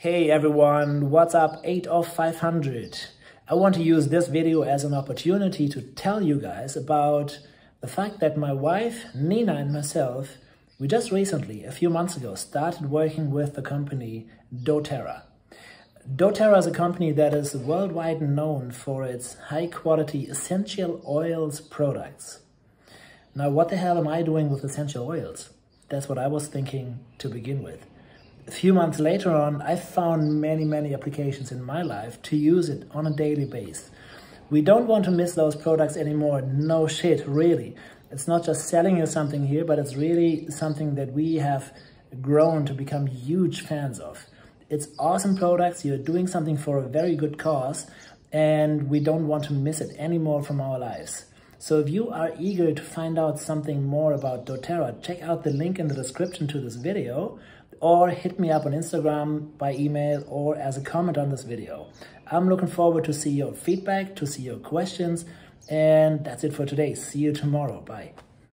Hey everyone, what's up 8 of 500? I want to use this video as an opportunity to tell you guys about the fact that my wife, Nina and myself, we just recently, a few months ago, started working with the company doTERRA. doTERRA is a company that is worldwide known for its high quality essential oils products. Now, what the hell am I doing with essential oils? That's what I was thinking to begin with. A few months later on, I found many, many applications in my life to use it on a daily basis. We don't want to miss those products anymore. No shit, really. It's not just selling you something here, but it's really something that we have grown to become huge fans of. It's awesome products. You're doing something for a very good cause and we don't want to miss it anymore from our lives. So if you are eager to find out something more about doTERRA, check out the link in the description to this video or hit me up on Instagram by email or as a comment on this video. I'm looking forward to see your feedback, to see your questions, and that's it for today. See you tomorrow. Bye.